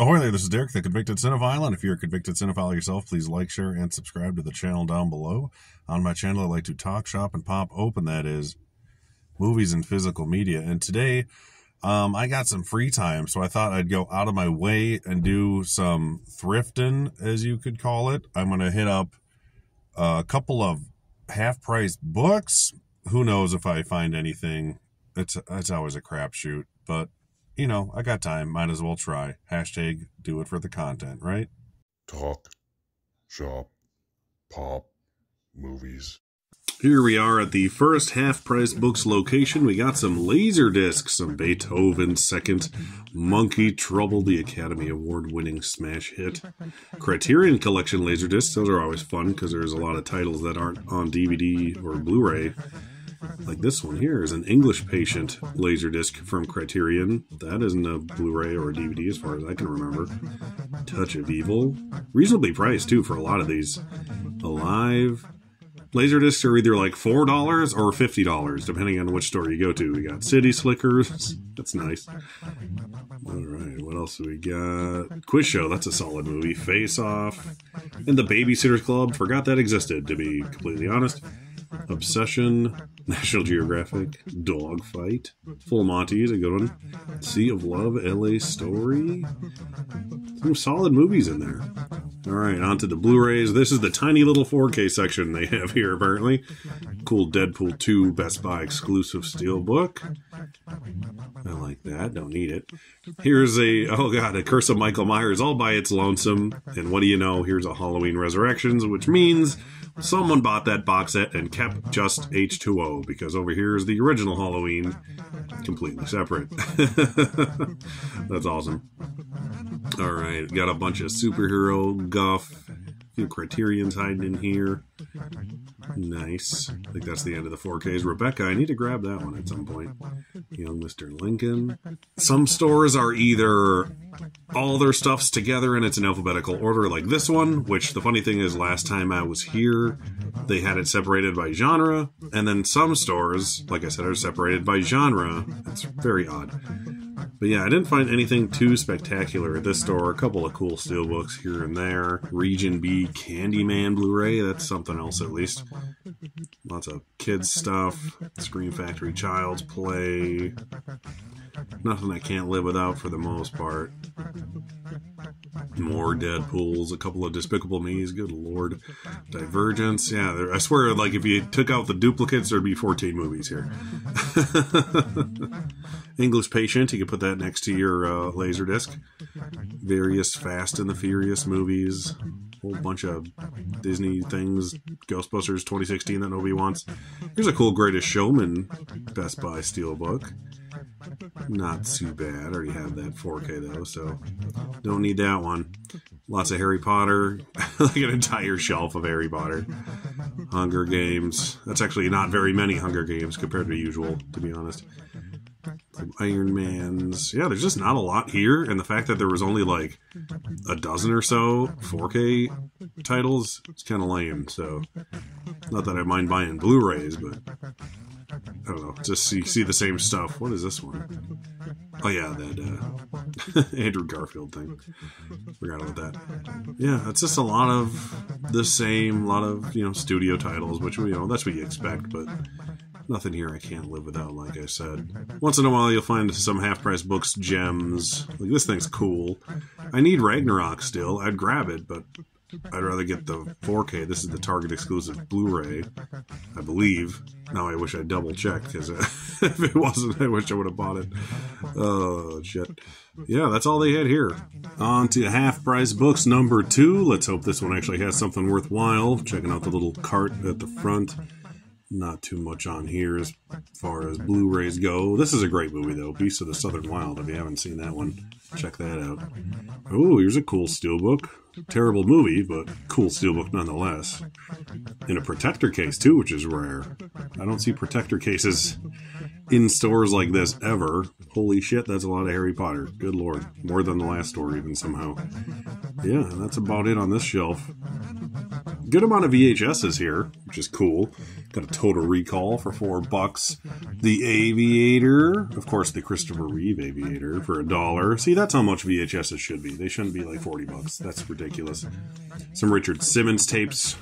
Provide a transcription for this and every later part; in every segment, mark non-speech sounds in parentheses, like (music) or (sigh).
Ahoy there, this is Derek, the Convicted Cinephile, and if you're a convicted cinephile yourself, please like, share, and subscribe to the channel down below. On my channel, I like to talk, shop, and pop open, that is, movies and physical media. And today, um, I got some free time, so I thought I'd go out of my way and do some thrifting, as you could call it. I'm going to hit up a couple of half-price books. Who knows if I find anything. It's, it's always a crapshoot, but you know, I got time. Might as well try. Hashtag do it for the content, right? Talk, shop, pop, movies. Here we are at the first half price books location. We got some laser discs, some Beethoven second, Monkey Trouble, the Academy Award winning smash hit. Criterion Collection laser discs, those are always fun because there's a lot of titles that aren't on DVD or Blu ray. Like this one here is an English Patient Laserdisc from Criterion. That isn't a Blu-ray or a DVD as far as I can remember. Touch of Evil. Reasonably priced, too, for a lot of these. Alive. Laserdiscs are either like $4 or $50, depending on which store you go to. We got City Slickers. (laughs) That's nice. All right, what else do we got? Quiz Show, that's a solid movie. Face Off. And The Babysitter's Club. Forgot that existed, to be completely honest. Obsession, National Geographic, Dogfight, Full Monty is a good one. Sea of Love, LA Story. Some solid movies in there. All right, on to the Blu-rays. This is the tiny little 4K section they have here, apparently. Cool Deadpool 2 Best Buy exclusive steelbook. Like that. Don't need it. Here's a oh god, a Curse of Michael Myers all by its lonesome. And what do you know? Here's a Halloween Resurrections, which means someone bought that box set and kept just H2O because over here is the original Halloween, completely separate. (laughs) That's awesome. All right, got a bunch of superhero guff. Few Criterion's hiding in here. Nice. I think that's the end of the 4Ks. Rebecca, I need to grab that one at some point. Young Mr. Lincoln. Some stores are either all their stuff's together and it's in alphabetical order, like this one, which the funny thing is, last time I was here, they had it separated by genre, and then some stores, like I said, are separated by genre. That's very odd. But yeah, I didn't find anything too spectacular at this store. A couple of cool steelbooks here and there. Region B Candyman Blu-ray, that's something else at least. Lots of kids stuff. Scream Factory Child's Play. Nothing I can't live without for the most part. More Deadpools, a couple of Despicable Me's, good lord. Divergents, yeah, I swear, like, if you took out the duplicates, there'd be 14 movies here. (laughs) English Patient, you could put that next to your uh, Laserdisc. Various Fast and the Furious movies, whole bunch of Disney things, Ghostbusters 2016 that nobody wants. Here's a cool Greatest Showman Best Buy Steelbook. Not too bad. I already have that 4K though, so don't need that one. Lots of Harry Potter, (laughs) like an entire shelf of Harry Potter. Hunger Games. That's actually not very many Hunger Games compared to usual, to be honest. Iron Man's. Yeah, there's just not a lot here, and the fact that there was only like a dozen or so 4K titles, it's kind of lame. So, not that I mind buying Blu-rays, but I don't know. Just see see the same stuff. What is this one? Oh yeah, that uh, (laughs) Andrew Garfield thing. Forgot about that. Yeah, it's just a lot of the same, a lot of you know studio titles, which you know that's what you expect, but nothing here I can't live without. Like I said, once in a while you'll find some half price books, gems. Like this thing's cool. I need Ragnarok still. I'd grab it, but I'd rather get the 4K. This is the Target exclusive Blu-ray, I believe. Now I wish I double checked because (laughs) if it wasn't, I wish I would have bought it. Oh shit! Yeah, that's all they had here. On to half price books number two. Let's hope this one actually has something worthwhile. Checking out the little cart at the front. Not too much on here as far as Blu-rays go. This is a great movie though, Beast of the Southern Wild. If you haven't seen that one, check that out. Oh, here's a cool steelbook. Terrible movie, but cool steelbook nonetheless. In a protector case too, which is rare. I don't see protector cases in stores like this ever. Holy shit, that's a lot of Harry Potter. Good lord. More than the last store even somehow. Yeah, that's about it on this shelf. Good amount of VHSs here, which is cool. Got a Total Recall for four bucks. The Aviator, of course, the Christopher Reeve Aviator for a dollar. See, that's how much VHSs should be. They shouldn't be like forty bucks. That's ridiculous. Some Richard Simmons tapes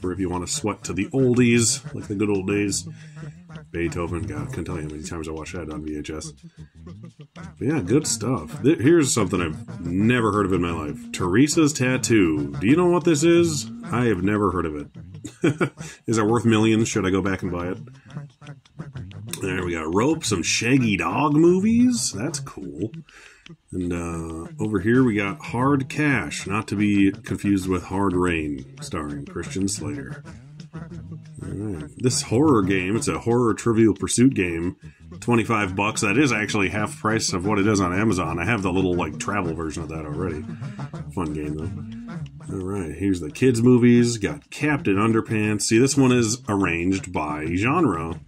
for if you want to sweat to the oldies, like the good old days. Beethoven, God, I can't tell you how many times I watched that on VHS. Yeah, good stuff. Th- Here's something I've never heard of in my life Teresa's Tattoo. Do you know what this is? I have never heard of it. (laughs) is it worth millions? Should I go back and buy it? There we got Rope, some Shaggy Dog movies. That's cool. And uh, over here we got Hard Cash, not to be confused with Hard Rain, starring Christian Slater. This horror game, it's a horror trivial pursuit game. 25 bucks. That is actually half price of what it is on Amazon. I have the little like travel version of that already. Fun game though. Alright, here's the kids movies. Got Captain Underpants. See, this one is arranged by genre,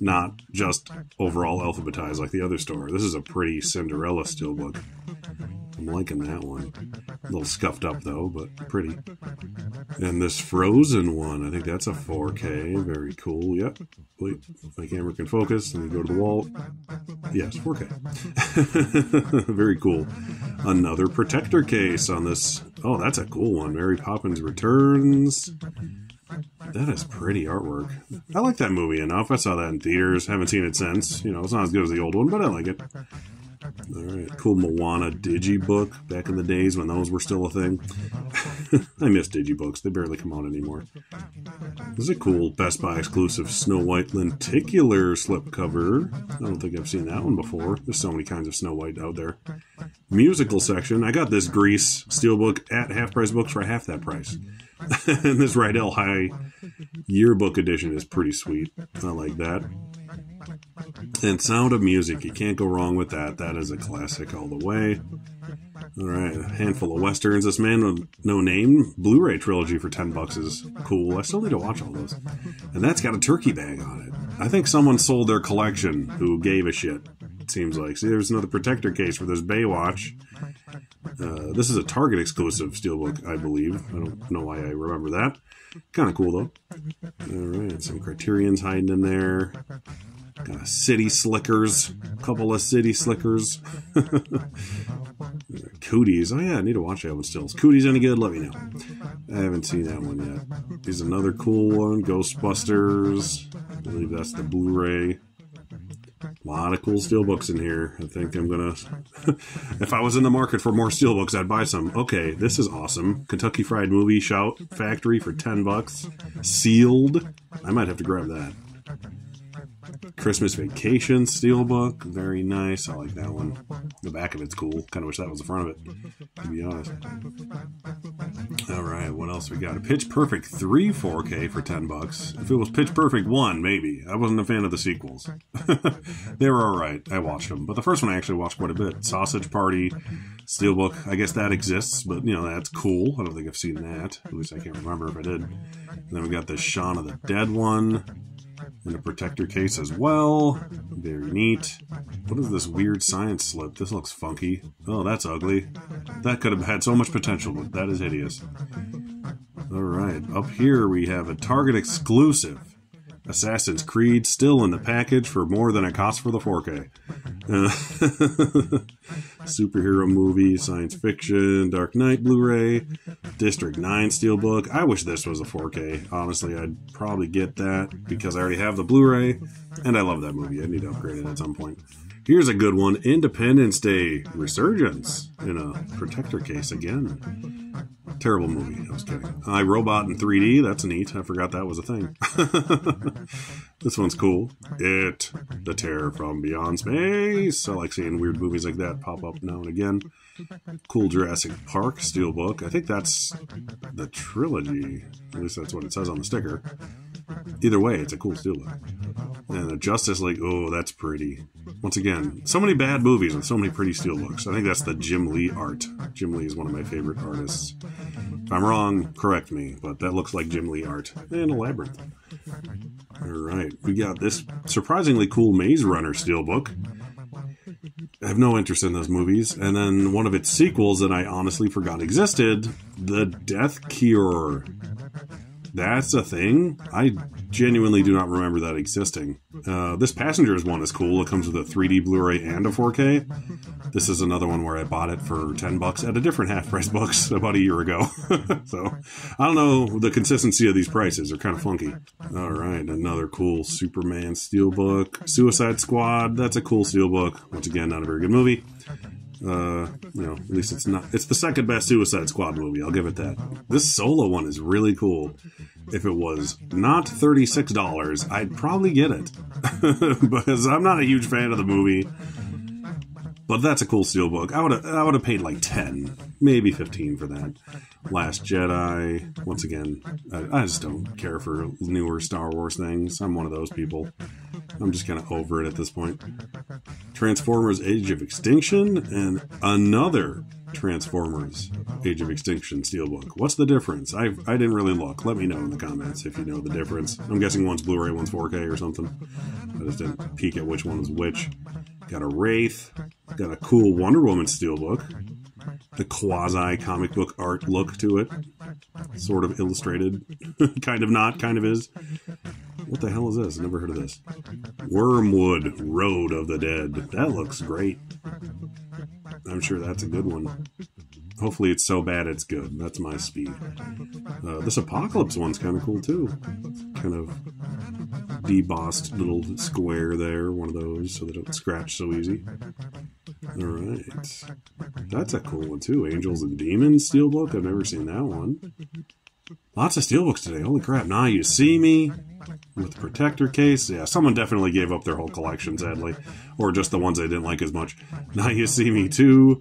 not just overall alphabetized like the other store. This is a pretty Cinderella steelbook. I'm liking that one. A little scuffed up though, but pretty. And this Frozen one, I think that's a 4K. Very cool. Yep. Wait, my camera can focus, me go to the wall. Yes, 4K. (laughs) Very cool. Another protector case on this. Oh, that's a cool one. Mary Poppins Returns. That is pretty artwork. I like that movie enough. I saw that in theaters. Haven't seen it since. You know, it's not as good as the old one, but I like it. All right, cool Moana digibook back in the days when those were still a thing. (laughs) I miss digibooks; they barely come out anymore. This is a cool Best Buy exclusive Snow White lenticular slipcover. I don't think I've seen that one before. There's so many kinds of Snow White out there. Musical section. I got this Grease steelbook at half price books for half that price. (laughs) and this Rydell High yearbook edition is pretty sweet. I like that. And Sound of Music, you can't go wrong with that. That is a classic all the way. All right, a handful of westerns. This Man with No Name Blu-ray trilogy for ten bucks is cool. I still need to watch all those. And that's got a turkey bag on it. I think someone sold their collection who gave a shit. It seems like. See, there's another protector case for this Baywatch. Uh, this is a Target exclusive steelbook, I believe. I don't know why I remember that. Kind of cool though. All right, some Criterion's hiding in there. A City Slickers, couple of City Slickers. (laughs) Cooties. Oh yeah, I need to watch that one still. Is Cooties any good? Let me know. I haven't seen that one yet. Here's another cool one, Ghostbusters. I believe that's the Blu-ray. A lot of cool steelbooks in here. I think I'm gonna. (laughs) if I was in the market for more steelbooks, I'd buy some. Okay, this is awesome. Kentucky Fried Movie Shout Factory for ten bucks. Sealed. I might have to grab that. Christmas Vacation Steelbook, very nice. I like that one. The back of it's cool. Kind of wish that was the front of it, to be honest. All right, what else we got? A Pitch Perfect 3 4K for 10 bucks. If it was Pitch Perfect 1, maybe. I wasn't a fan of the sequels. (laughs) they were all right. I watched them, but the first one I actually watched quite a bit. Sausage Party Steelbook. I guess that exists, but you know that's cool. I don't think I've seen that. At least I can't remember if I did. And then we got the Shaun of the Dead one in a protector case as well. Very neat. What is this weird science slip? This looks funky. Oh, that's ugly. That could have had so much potential, but that is hideous. All right, up here we have a Target exclusive. Assassin's Creed still in the package for more than it costs for the 4K. (laughs) Superhero movie, science fiction, Dark Knight Blu-ray, District 9 Steelbook. I wish this was a 4K. Honestly, I'd probably get that because I already have the Blu-ray and I love that movie. I need to upgrade it at some point. Here's a good one Independence Day Resurgence in a protector case again. Terrible movie. I was kidding. I Robot in 3D. That's neat. I forgot that was a thing. (laughs) this one's cool. It, The Terror from Beyond Space. I like seeing weird movies like that pop up now and again. Cool Jurassic Park Steelbook. I think that's the trilogy. At least that's what it says on the sticker. Either way, it's a cool steelbook. And the Justice League. Oh, that's pretty. Once again, so many bad movies and so many pretty steelbooks. I think that's the Jim Lee art. Jim Lee is one of my favorite artists. If I'm wrong, correct me, but that looks like Jim Lee art. And a labyrinth. All right, we got this surprisingly cool Maze Runner steelbook. I have no interest in those movies. And then one of its sequels that I honestly forgot existed, The Death Cure. That's a thing. I genuinely do not remember that existing. Uh, this Passengers one is cool. It comes with a 3D Blu-ray and a 4K. This is another one where I bought it for 10 bucks at a different half price (laughs) books about a year ago. (laughs) so I don't know. The consistency of these prices are kind of funky. All right, another cool Superman steelbook. Suicide Squad. That's a cool steelbook. Once again, not a very good movie. Uh, you know, at least it's not. It's the second best Suicide Squad movie. I'll give it that. This solo one is really cool. If it was not thirty six dollars, I'd probably get it (laughs) because I'm not a huge fan of the movie. But that's a cool steelbook. I would have I would have paid like ten, maybe fifteen for that. Last Jedi. Once again, I, I just don't care for newer Star Wars things. I'm one of those people. I'm just kind of over it at this point. Transformers Age of Extinction and another Transformers Age of Extinction Steelbook. What's the difference? I I didn't really look. Let me know in the comments if you know the difference. I'm guessing one's Blu-ray, one's 4K or something. I just didn't peek at which one was which. Got a Wraith. Got a cool Wonder Woman Steelbook. The quasi comic book art look to it. Sort of illustrated. (laughs) kind of not, kind of is. What the hell is this? Never heard of this. Wyrmwood Road of the Dead. That looks great. I'm sure that's a good one. Hopefully it's so bad it's good. That's my speed. Uh, this Apocalypse one's kind of cool too. Kind of debossed little square there, one of those, so they don't scratch so easy. All right, that's a cool one too. Angels and Demons steelbook. I've never seen that one. Lots of steelbooks today. Holy crap! Now you see me with the protector case. Yeah, someone definitely gave up their whole collection, sadly, or just the ones they didn't like as much. Now you see me too.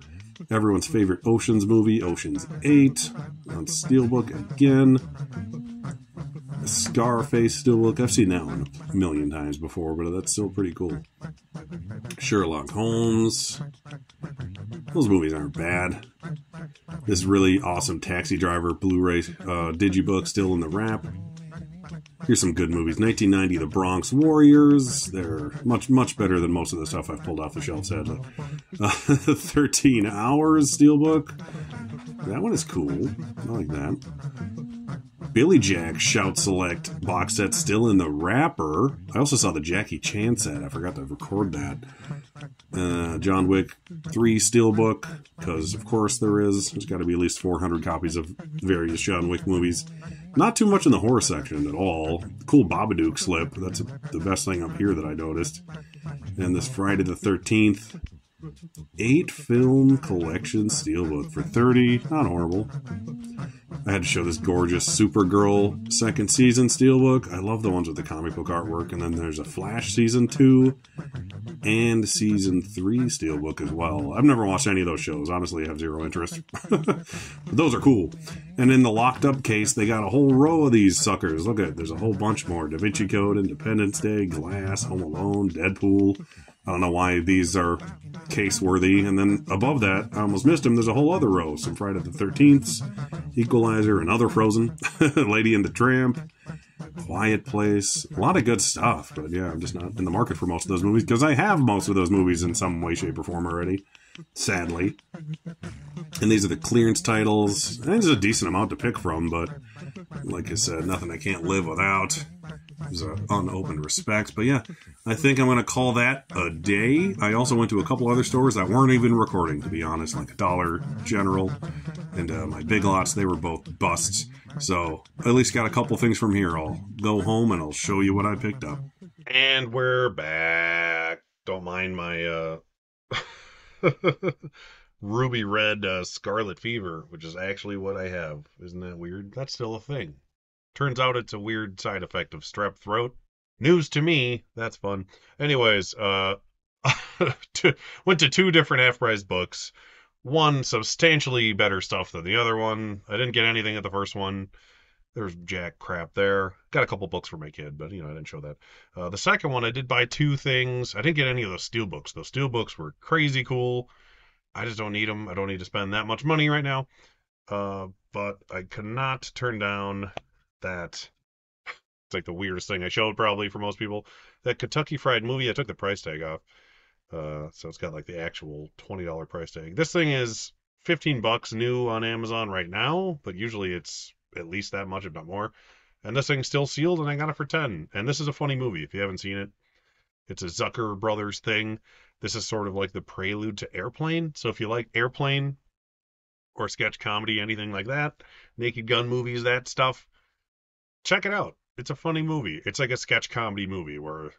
Everyone's favorite Oceans movie, Oceans 8, on Steelbook again. Scarface Steelbook, I've seen that one a million times before, but that's still pretty cool. Sherlock Holmes. Those movies aren't bad. This really awesome Taxi Driver Blu ray uh, digibook still in the wrap. Here's some good movies. 1990, The Bronx Warriors. They're much, much better than most of the stuff I've pulled off the shelf, sadly. Uh, (laughs) 13 Hours Steelbook. That one is cool. I like that. Billy Jack Shout Select box set still in the wrapper. I also saw the Jackie Chan set. I forgot to record that. Uh, John Wick 3 Steelbook, because of course there is. There's got to be at least 400 copies of various John Wick movies. Not too much in the horror section at all. Cool Babadook slip. That's the best thing up here that I noticed. And this Friday the 13th, eight film collection steelbook for 30. Not horrible. I had to show this gorgeous Supergirl second season steelbook. I love the ones with the comic book artwork. And then there's a Flash season two and season three steelbook as well. I've never watched any of those shows. Honestly, I have zero interest. but (laughs) those are cool. And in the locked up case, they got a whole row of these suckers. Look at it. There's a whole bunch more. Da Vinci Code, Independence Day, Glass, Home Alone, Deadpool. I don't know why these are case worthy. And then above that, I almost missed them. There's a whole other row. Some Friday the 13th, Equalizer, another Frozen, (laughs) Lady and the Tramp, Quiet Place. A lot of good stuff. But yeah, I'm just not in the market for most of those movies because I have most of those movies in some way, shape, or form already. Sadly. And these are the clearance titles. There's a decent amount to pick from, but like I said, nothing I can't live without. There's an unopened respect. But yeah, I think I'm going to call that a day. I also went to a couple other stores that weren't even recording, to be honest, like Dollar General and uh, my Big Lots. They were both busts. So at least got a couple things from here. I'll go home and I'll show you what I picked up. And we're back. Don't mind my uh, (laughs) ruby red uh, scarlet fever, which is actually what I have. Isn't that weird? That's still a thing. Turns out it's a weird side effect of strep throat. News to me. That's fun. Anyways, uh, (laughs) went to two different half price books. One substantially better stuff than the other one. I didn't get anything at the first one. There's jack crap there. Got a couple books for my kid, but you know I didn't show that. Uh, the second one I did buy two things. I didn't get any of those steel books. Those steel books were crazy cool. I just don't need them. I don't need to spend that much money right now. Uh, but I could not turn down that it's like the weirdest thing I showed probably for most people. That Kentucky Fried movie, I took the price tag off. Uh, so it's got like the actual $20 price tag. This thing is 15 bucks new on Amazon right now, but usually it's at least that much, if not more. And this thing's still sealed, and I got it for 10. And this is a funny movie if you haven't seen it. It's a Zucker Brothers thing. This is sort of like the prelude to Airplane. So if you like Airplane or sketch comedy, anything like that, Naked Gun movies, that stuff, check it out. It's a funny movie. It's like a sketch comedy movie where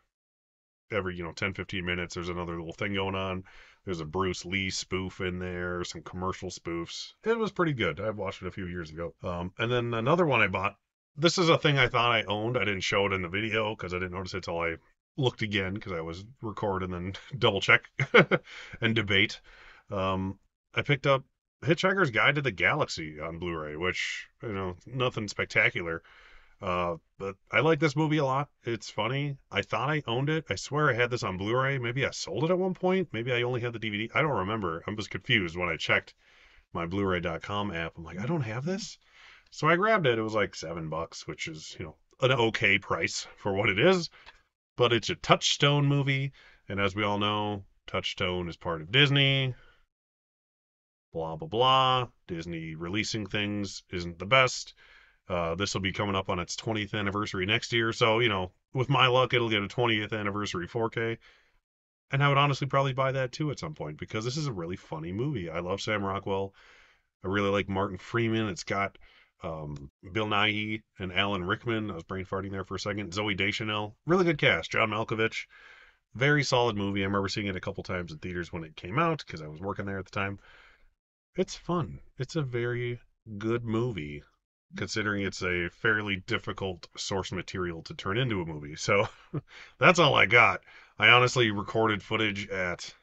every, you know, 10, 15 minutes there's another little thing going on. There's a Bruce Lee spoof in there, some commercial spoofs. It was pretty good. I watched it a few years ago. Um, and then another one I bought. This is a thing I thought I owned. I didn't show it in the video because I didn't notice it till I looked again because I was record and then (laughs) double check (laughs) and debate. Um, I picked up Hitchhiker's Guide to the Galaxy on Blu-ray, which you know nothing spectacular. Uh, but I like this movie a lot. It's funny. I thought I owned it. I swear I had this on Blu-ray. Maybe I sold it at one point. Maybe I only had the DVD. I don't remember. I was confused when I checked my Blu-ray.com app. I'm like, I don't have this. So I grabbed it. It was like seven bucks, which is you know an okay price for what it is. But it's a Touchstone movie, and as we all know, Touchstone is part of Disney. Blah blah blah. Disney releasing things isn't the best. Uh, this will be coming up on its 20th anniversary next year. So, you know, with my luck, it'll get a 20th anniversary 4K. And I would honestly probably buy that too at some point because this is a really funny movie. I love Sam Rockwell. I really like Martin Freeman. It's got um, Bill Nighy and Alan Rickman. I was brain farting there for a second. Zooey Deschanel. Really good cast. John Malkovich. Very solid movie. I remember seeing it a couple times in theaters when it came out because I was working there at the time. It's fun. It's a very good movie considering it's a fairly difficult source material to turn into a movie. So (laughs) that's all I got. I honestly recorded footage at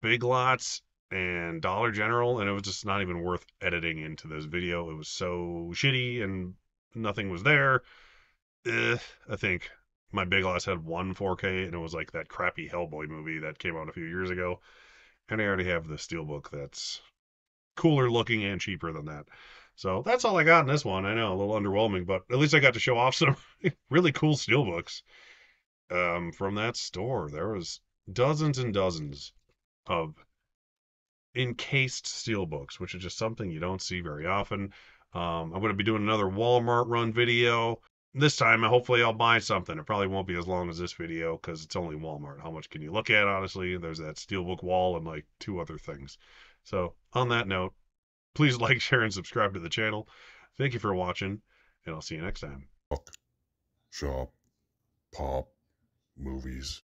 Big Lots and Dollar General, and it was just not even worth editing into this video. It was so shitty and nothing was there. Eh, I think my Big Lots had one 4K, and it was like that crappy Hellboy movie that came out a few years ago. And I already have the Steelbook that's cooler looking and cheaper than that. So that's all I got in this one. I know a little underwhelming, but at least I got to show off (laughs) some really cool steelbooks um, from that store. There was dozens and dozens of encased steelbooks, which is just something you don't see very often. Um, I'm going to be doing another Walmart run video. This time, hopefully, I'll buy something. It probably won't be as long as this video because it's only Walmart. How much can you look at, honestly? There's that steelbook wall and like two other things. So, on that note, Please like, share, and subscribe to the channel. Thank you for watching, and I'll see you next time. Shop, pop, movies.